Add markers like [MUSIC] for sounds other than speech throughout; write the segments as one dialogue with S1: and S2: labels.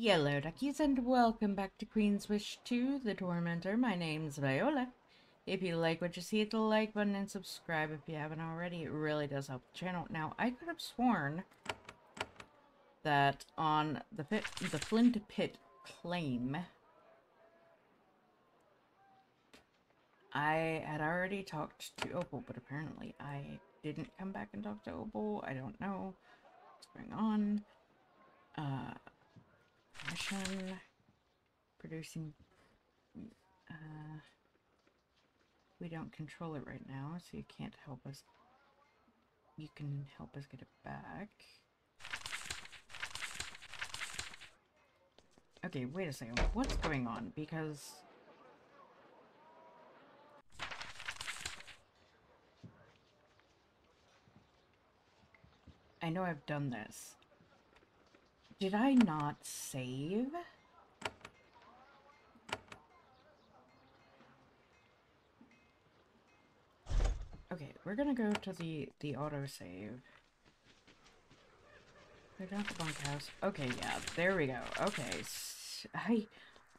S1: Yellow duckies, and welcome back to Queen's Wish 2, The Tormentor. My name's Viola. If you like what you see, hit the like button and subscribe if you haven't already. It really does help the channel. Now, I could have sworn that on the, pit, the Flint Pit claim, I had already talked to Opal, but apparently I didn't come back and talk to Opal. I don't know what's going on. Uh, mission, producing, uh, we don't control it right now, so you can't help us. You can help us get it back. Okay, wait a second. What's going on? Because... I know I've done this. Did I not save? Okay, we're gonna go to the, the autosave. Clear out the bunkhouse. Okay, yeah, there we go. Okay, I,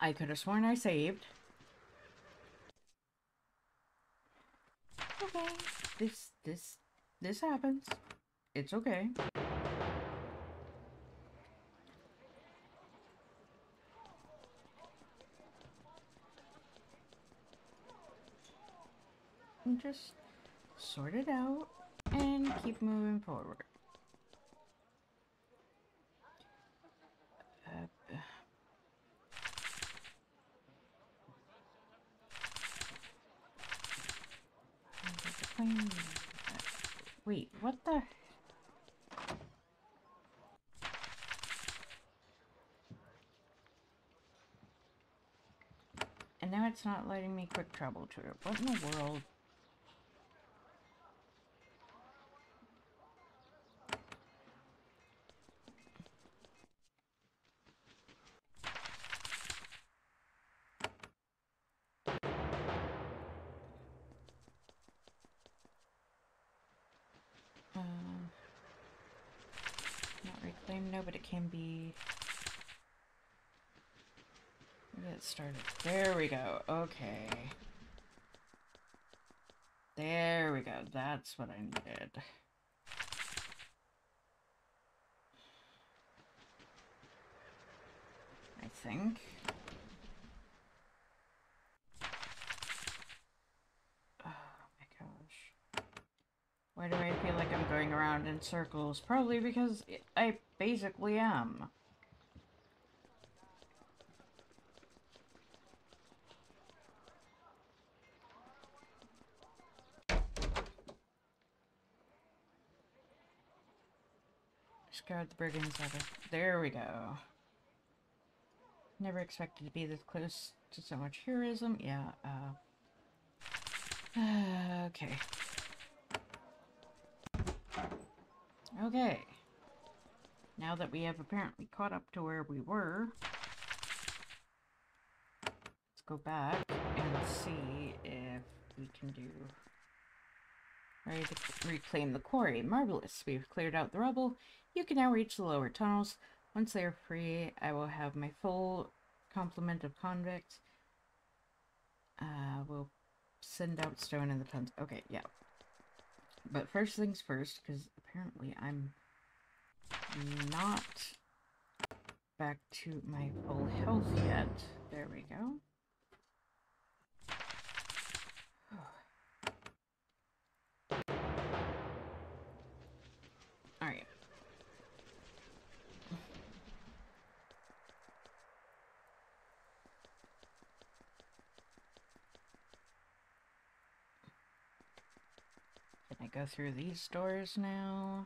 S1: I could have sworn I saved. Okay, this, this, this happens. It's okay. Just sort it out and keep moving forward. Wait, what the? And now it's not letting me quick troubleshoot. What in the world? No, but it can be... Get started. There we go. Okay. There we go. That's what I needed. I think. Oh my gosh. Why do I feel like I'm going around in circles? Probably because I basically am. Scared the brigands. There we go. Never expected to be this close to so much heroism. Yeah, uh... [SIGHS] okay. Okay. Now that we have apparently caught up to where we were, let's go back and see if we can do... Ready to reclaim the quarry. Marvelous. We've cleared out the rubble. You can now reach the lower tunnels. Once they are free, I will have my full complement of convicts. Uh, we'll send out stone in the tons. Okay, yeah. But first things first, because apparently I'm not back to my full health yet. There we go. Alright. Can I go through these doors now?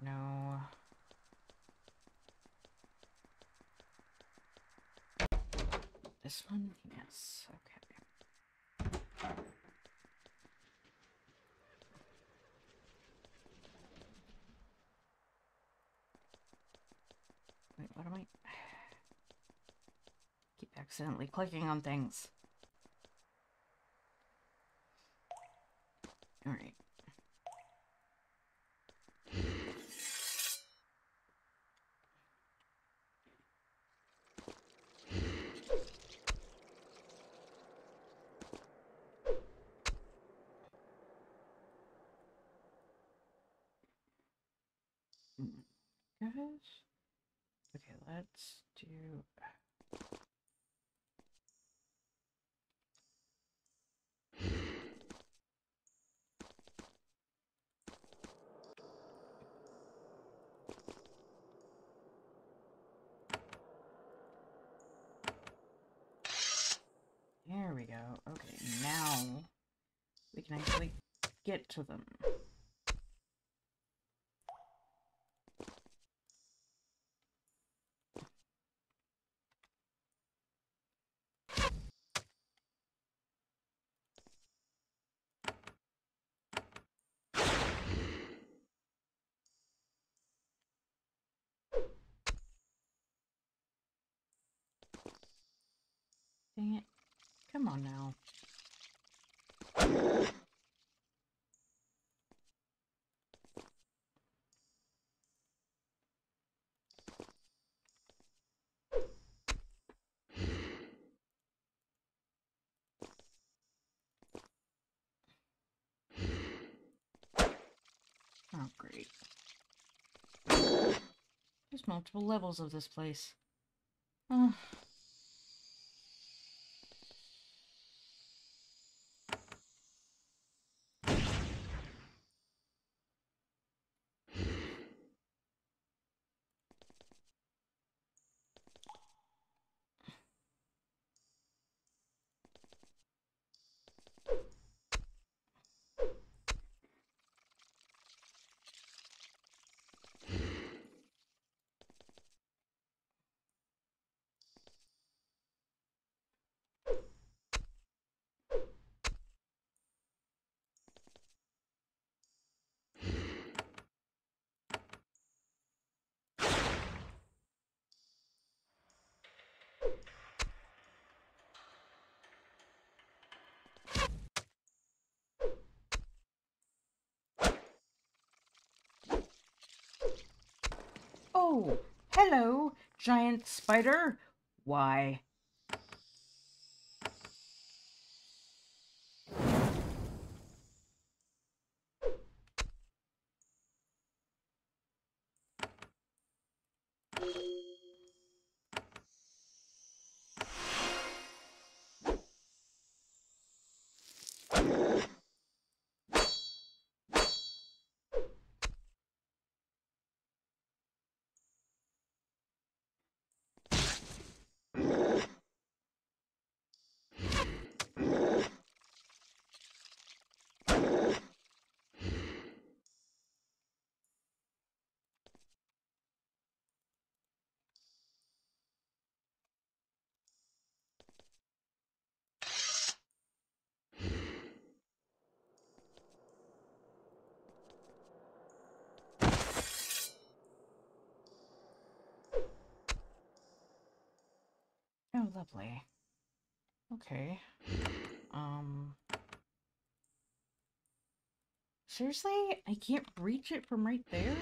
S1: No. This one? Yes. Okay. Wait, what am I... [SIGHS] Keep accidentally clicking on things. Alright. Mm, gosh. Okay, let's do get to them. Dang it. Come on now. Oh, great. There's multiple levels of this place. Oh, hello, giant spider. Why? Oh, lovely. Okay. Um. Seriously? I can't reach it from right there?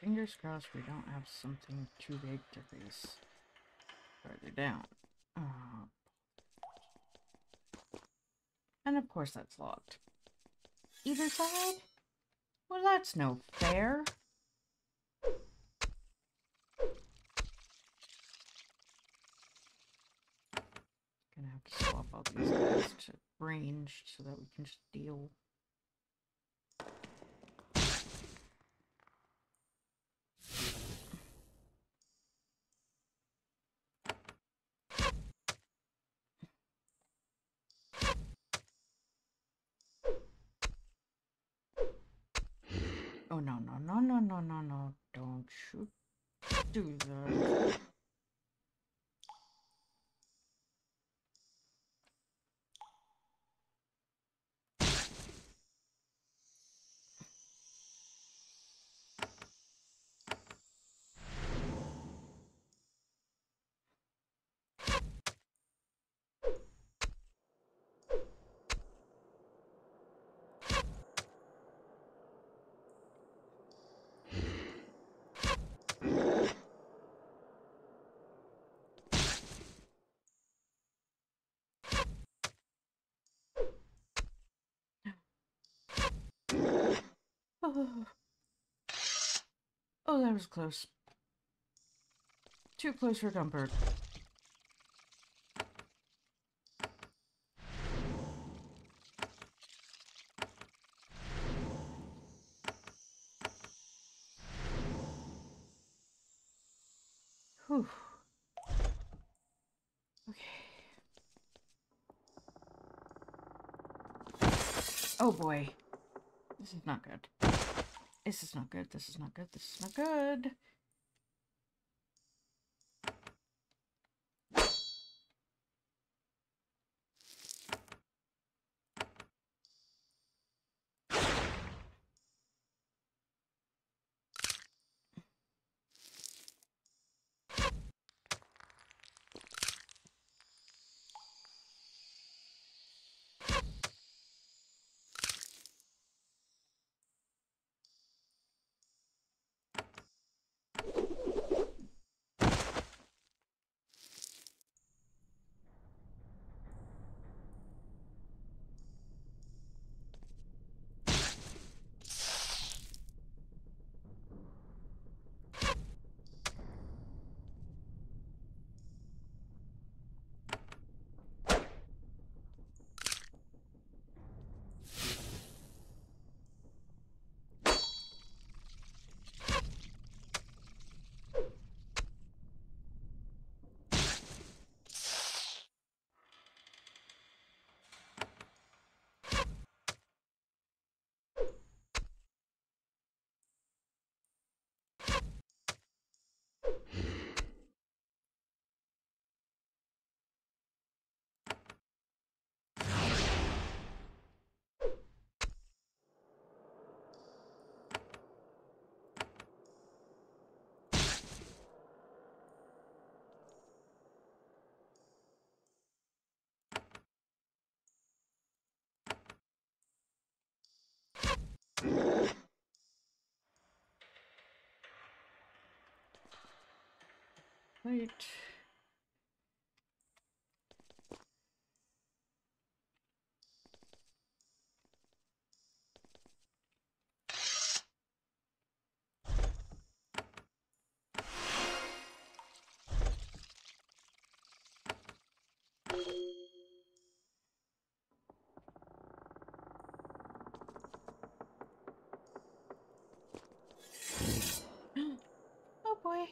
S1: Fingers crossed we don't have something too big to face further down. Uh, and of course that's locked. Either side? Well, that's no fair. Gonna have to swap out these guys to ranged so that we can just deal. Oh no no no no no don't you do that. Oh. oh, that was close. Too close for comfort. Okay. Oh boy. This is not good. This is not good. This is not good. This is not good. Wait. oh boy.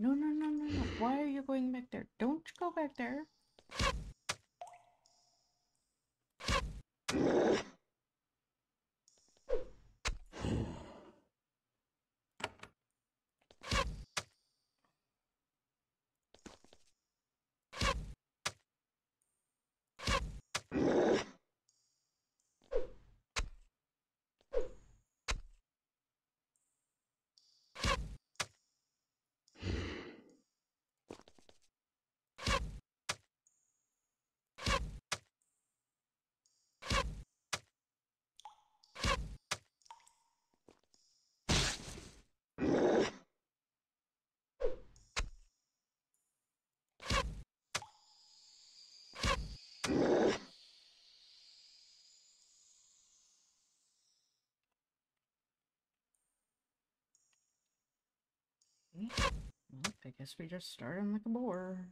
S1: No, no, no, no, no. Why are you going back there? Don't go back there. Well, I guess we just start on like a boar.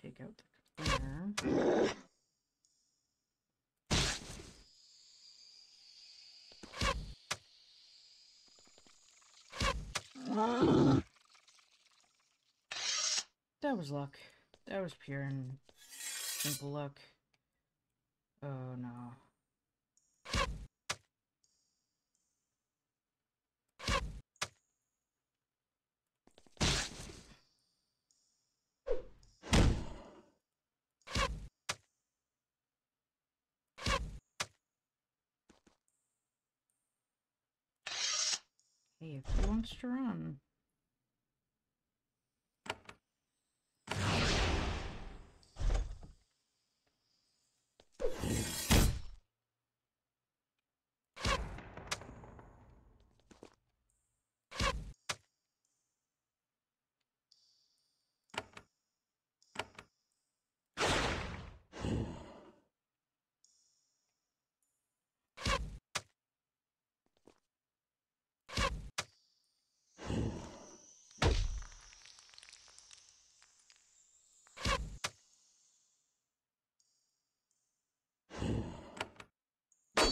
S1: Take out the cleaner. That was luck. That was pure and simple luck. Oh no. Hey, he wants to run.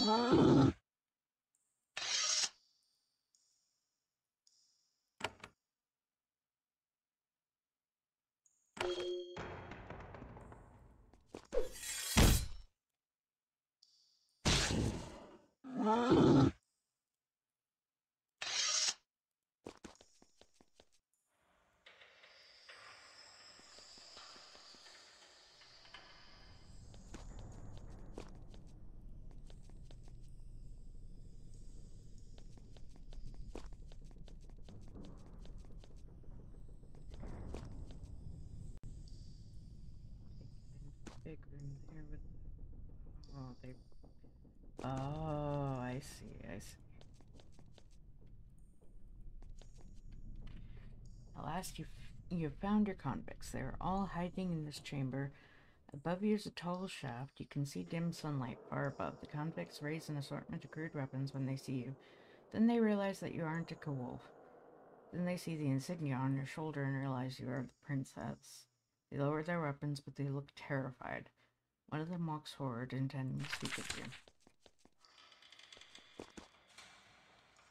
S1: Uh-huh. Big room there with. Oh, they. Oh, I see. I see. At last, you've you've found your convicts. They are all hiding in this chamber. Above you is a tall shaft. You can see dim sunlight far above. The convicts raise an assortment of crude weapons when they see you. Then they realize that you aren't a Kowolf. Then they see the insignia on your shoulder and realize you are the princess. They lower their weapons, but they look terrified. One of them walks forward, intending to speak with you.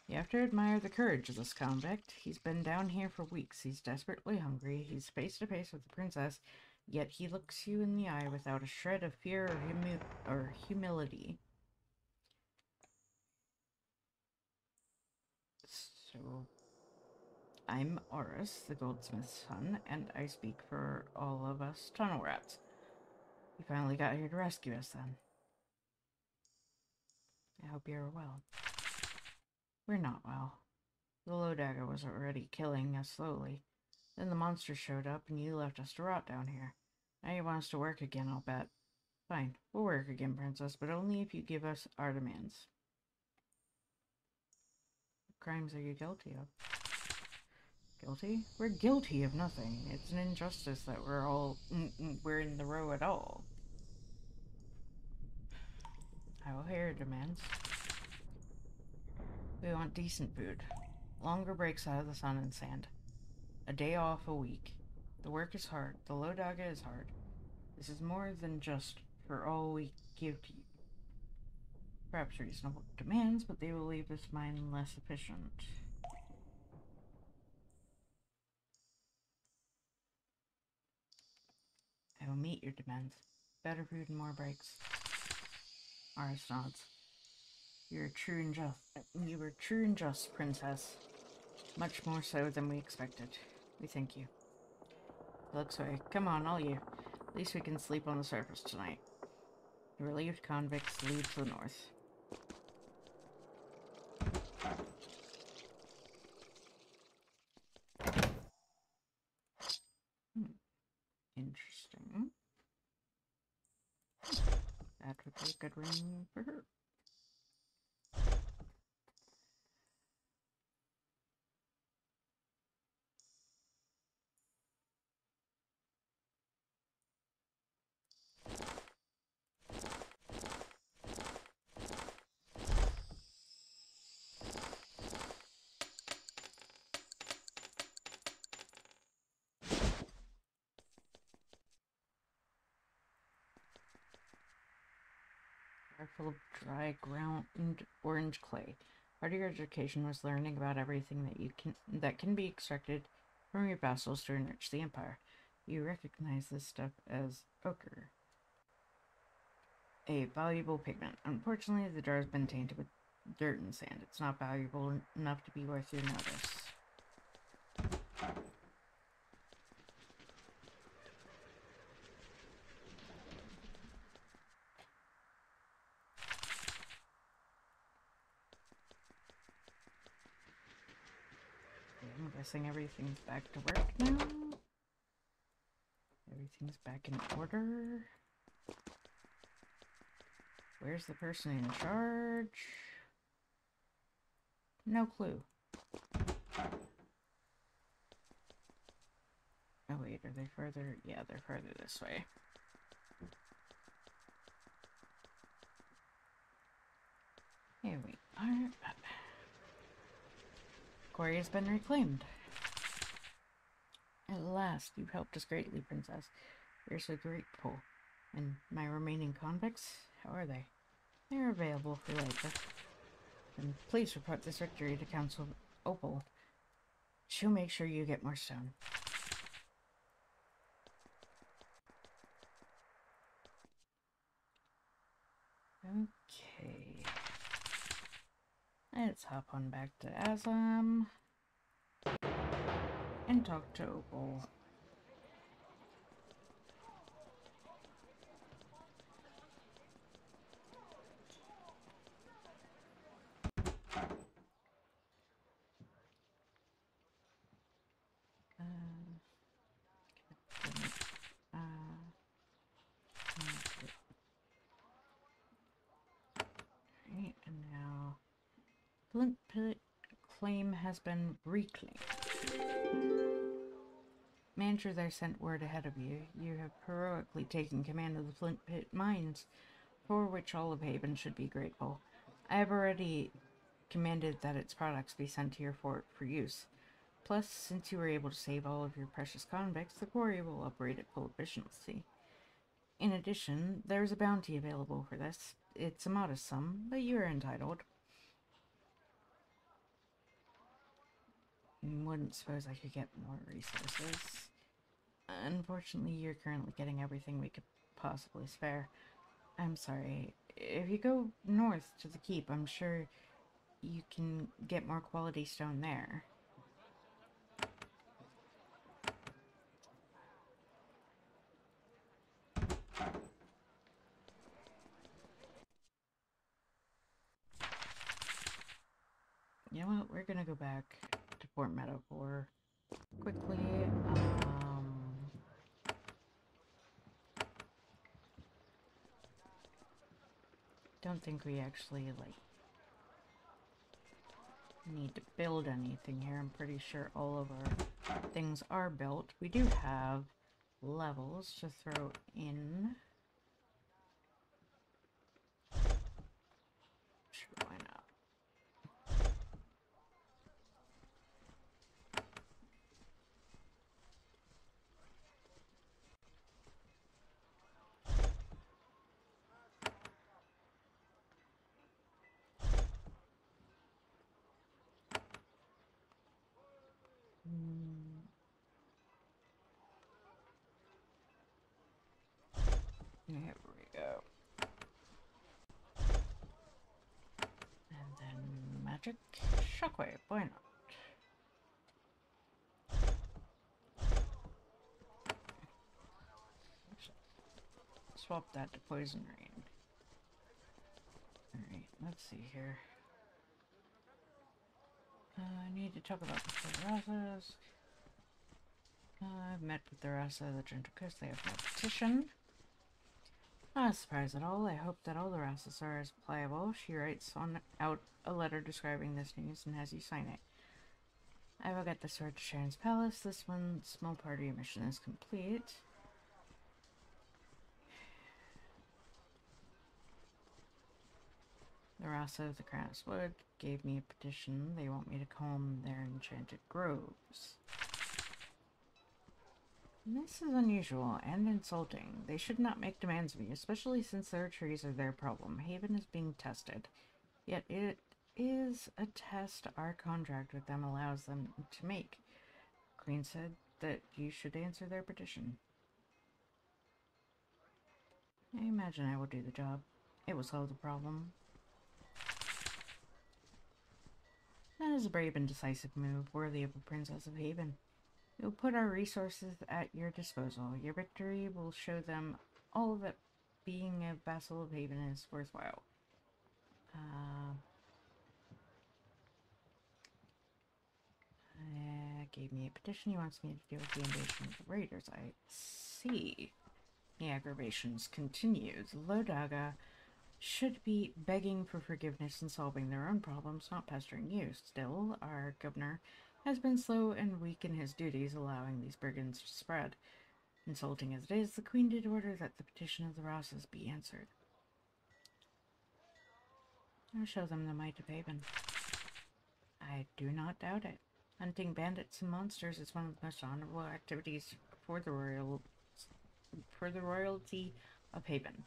S1: You have to admire the courage of this convict. He's been down here for weeks. He's desperately hungry. He's face to face with the princess, yet he looks you in the eye without a shred of fear or, humi or humility. So, I'm Oris, the goldsmith's son, and I speak for all of us tunnel rats. You finally got here to rescue us then. I hope you're well. We're not well. The Lodaga was already killing us slowly. Then the monster showed up and you left us to rot down here. Now you want us to work again, I'll bet. Fine, we'll work again, Princess, but only if you give us our demands. What crimes are you guilty of? Guilty? We're guilty of nothing. It's an injustice that we're all we're in the row at all. I will hear your demands. We want decent food. Longer breaks out of the sun and sand. A day off a week. The work is hard. The Lodaga is hard. This is more than just for all we give to you. Perhaps reasonable demands, but they will leave this mine less efficient. I will meet your demands. Better food and more breaks. Aris nods. You're true and just. You were true and just, princess. Much more so than we expected. We thank you. Looks way. Come on, all you. At least we can sleep on the surface tonight. The relieved convicts lead to the north. Hmm. Interesting. That would be a good room for her. Full of dry ground orange clay. Part of your education was learning about everything that you can that can be extracted from your vessels to enrich the empire. You recognize this stuff as ochre, a valuable pigment. Unfortunately, the jar has been tainted with dirt and sand. It's not valuable enough to be worth your notice. Everything's back to work now. Everything's back in order. Where's the person in charge? No clue. Oh wait, are they further? Yeah, they're further this way. Here we are. Quarry has been reclaimed. Last, you've helped us greatly, Princess. We're so grateful. And my remaining convicts, how are they? They're available for later. And please report this victory to Council Opal. She'll make sure you get more stone. Okay. Let's hop on back to Azam and talk to Opal. Flint Pit claim has been reclaimed. Manager there sent word ahead of you. You have heroically taken command of the Flint Pit mines, for which all of Haven should be grateful. I have already commanded that its products be sent to your fort for use. Plus, since you were able to save all of your precious convicts, the quarry will operate at full efficiency. In addition, there is a bounty available for this. It's a modest sum, but you are entitled. Wouldn't suppose I could get more resources. Unfortunately, you're currently getting everything we could possibly spare. I'm sorry. If you go north to the keep, I'm sure you can get more quality stone there. You know what? We're gonna go back Fort Metaphor quickly. Um, don't think we actually, like, need to build anything here. I'm pretty sure all of our things are built. We do have levels to throw in. Sure, why not? There we go. And then magic shockwave, why not? Swap that to poison rain. Alright, let's see here. Uh, I need to talk about the Tharasas. Uh, I've met with the Rasa the Gentle Coast. They have no petition. Not surprised at all. I hope that all the Rasas are as pliable. She writes on out a letter describing this news and has you sign it. I will get the sword to Sharon's palace. This one small part of your mission is complete. The Rasa of the Crown's Wood gave me a petition. They want me to calm their enchanted groves. This is unusual and insulting. They should not make demands of me, especially since their trees are their problem. Haven is being tested. Yet it is a test our contract with them allows them to make. Queen said that you should answer their petition. I imagine I will do the job. It will solve the problem. That is a brave and decisive move, worthy of a princess of Haven. We'll put our resources at your disposal. Your victory will show them all that being a vassal of Haven is worthwhile. Uh, uh, gave me a petition. He wants me to deal with the invasion of the raiders. I see. The aggravations continues. Lodaga should be begging for forgiveness and solving their own problems, not pestering you. Still, our governor has been slow and weak in his duties, allowing these brigands to spread. Insulting as it is, the Queen did order that the petition of the Rosses be answered. I'll show them the might of Haven. I do not doubt it. Hunting bandits and monsters is one of the most honorable activities for the royal for the royalty of Haven.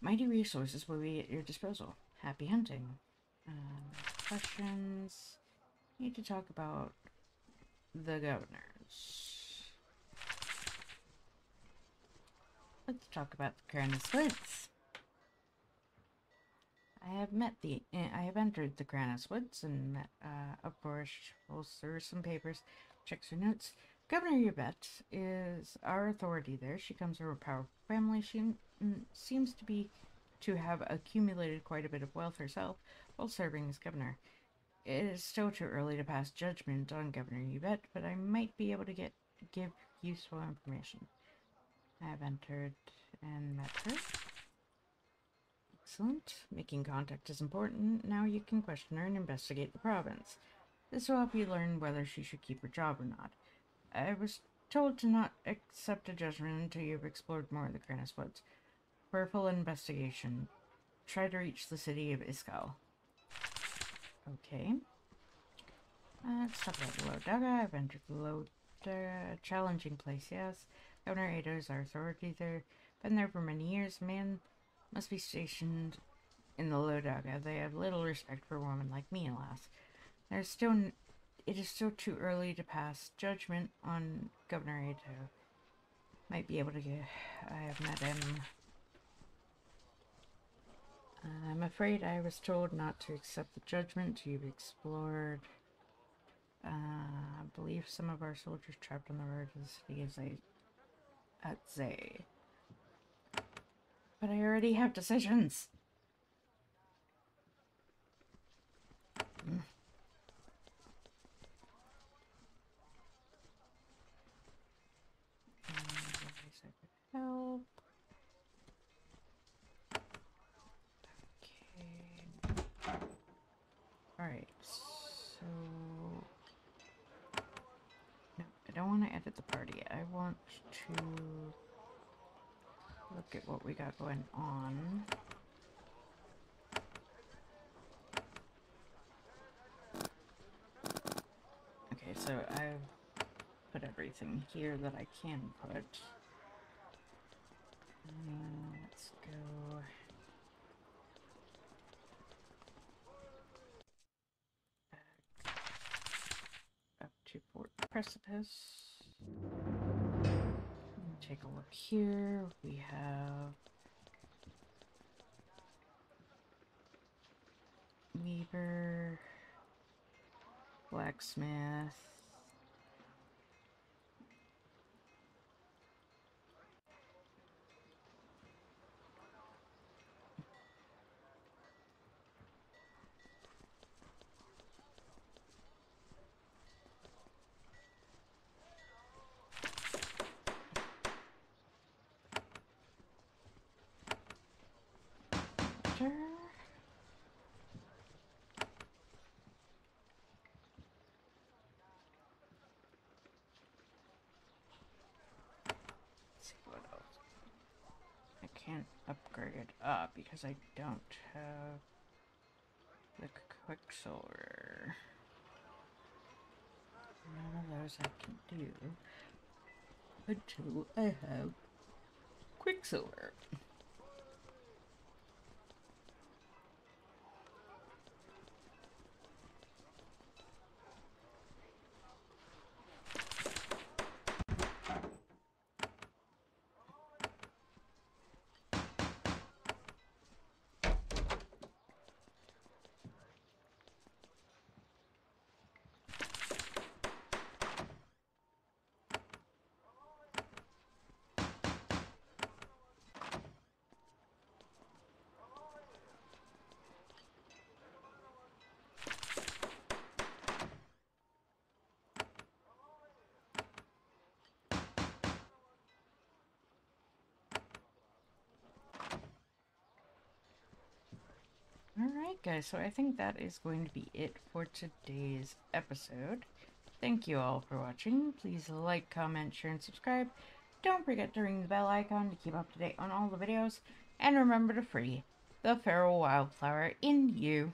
S1: Mighty resources will be at your disposal. Happy hunting. Um, questions? Need to talk about the governors. Let's talk about the Krannis Woods. I have met the, I have entered the Krannis Woods and met, uh, of course, will serve some papers, checks her notes. Governor Yvette is our authority there. She comes from a powerful family. She seems to be to have accumulated quite a bit of wealth herself while serving as governor. It is still too early to pass judgment on Governor Yvette, but I might be able to get give useful information. I have entered and met her. Excellent. Making contact is important. Now you can question her and investigate the province. This will help you learn whether she should keep her job or not. I was told to not accept a judgment until you've explored more of the Krannis Woods. Full investigation, try to reach the city of Iskal. Okay. Let's talk about the Lodaga. I've entered the Lodaga. Uh, challenging place, yes. Governor Ada is our authority there. Been there for many years. Man must be stationed in the Lodaga. They have little respect for women like me, alas. There's still it is still too early to pass judgment on Governor Ato. Might be able to get. I have met him. I'm afraid I was told not to accept the judgment you've explored. Uh, I believe some of our soldiers trapped on the road to the city as they at Zay. But I already have decisions. Mm. help. Okay. Alright, so... No, I don't want to edit the party. I want to look at what we got going on. Okay, so I've put everything here that I can put. Uh, let's go. Back up to Fort Precipice. Take a look here. We have Weaver, Blacksmith. can't upgrade it because I don't have the Quicksilver. None of those I can do. until I have Quicksilver. Alright guys, so I think that is going to be it for today's episode. Thank you all for watching. Please like, comment, share, and subscribe. Don't forget to ring the bell icon to keep up to date on all the videos. And remember to free the feral wildflower in you.